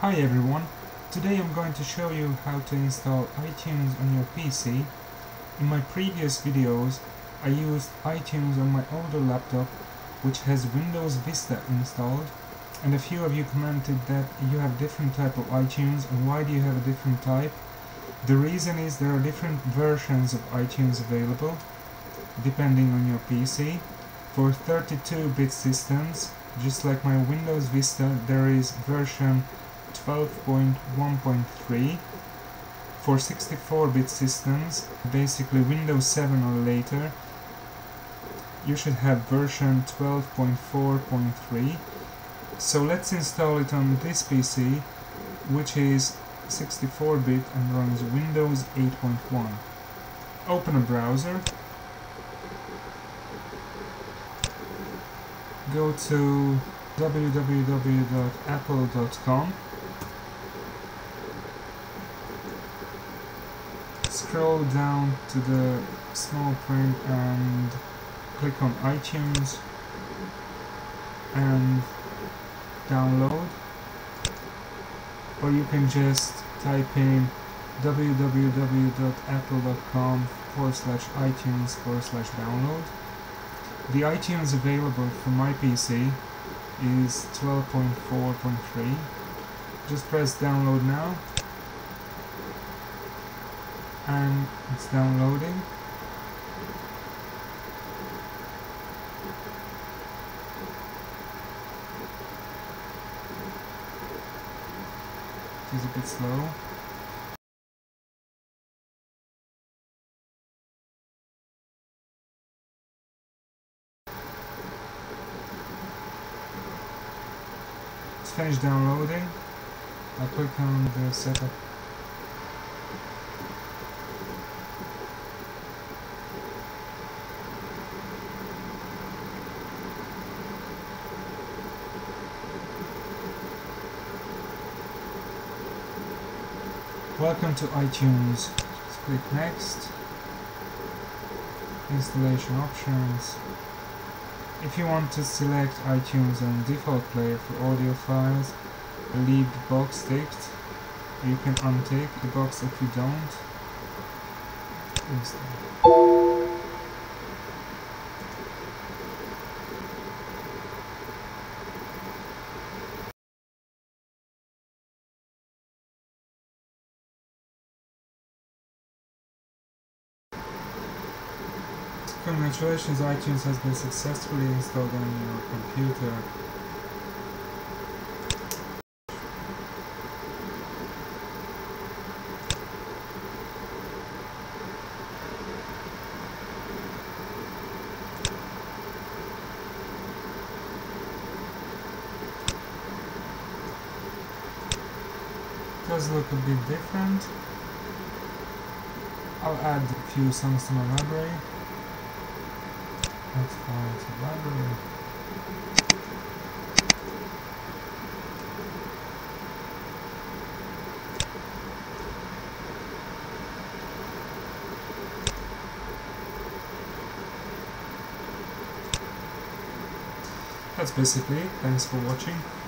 Hi everyone, today I'm going to show you how to install iTunes on your PC. In my previous videos I used iTunes on my older laptop which has Windows Vista installed and a few of you commented that you have different type of iTunes and why do you have a different type. The reason is there are different versions of iTunes available depending on your PC. For 32-bit systems, just like my Windows Vista, there is version 12.1.3 for 64-bit systems, basically Windows 7 or later, you should have version 12.4.3. So let's install it on this PC, which is 64-bit and runs Windows 8.1. Open a browser, go to www.apple.com scroll down to the small print and click on iTunes and download. Or you can just type in www.apple.com forward slash iTunes forward slash download. The iTunes available for my PC is 12.4.3 just press download now and it's downloading. It's a bit slow. It's finished downloading. I'll click on the setup Welcome to iTunes. Just click next. Installation options. If you want to select iTunes on default player for audio files, leave the box ticked. You can untick the box if you don't. Install. Congratulations, iTunes has been successfully installed on your computer. does look a bit different. I'll add a few songs to my library. Let's library. That's basically it. Thanks for watching.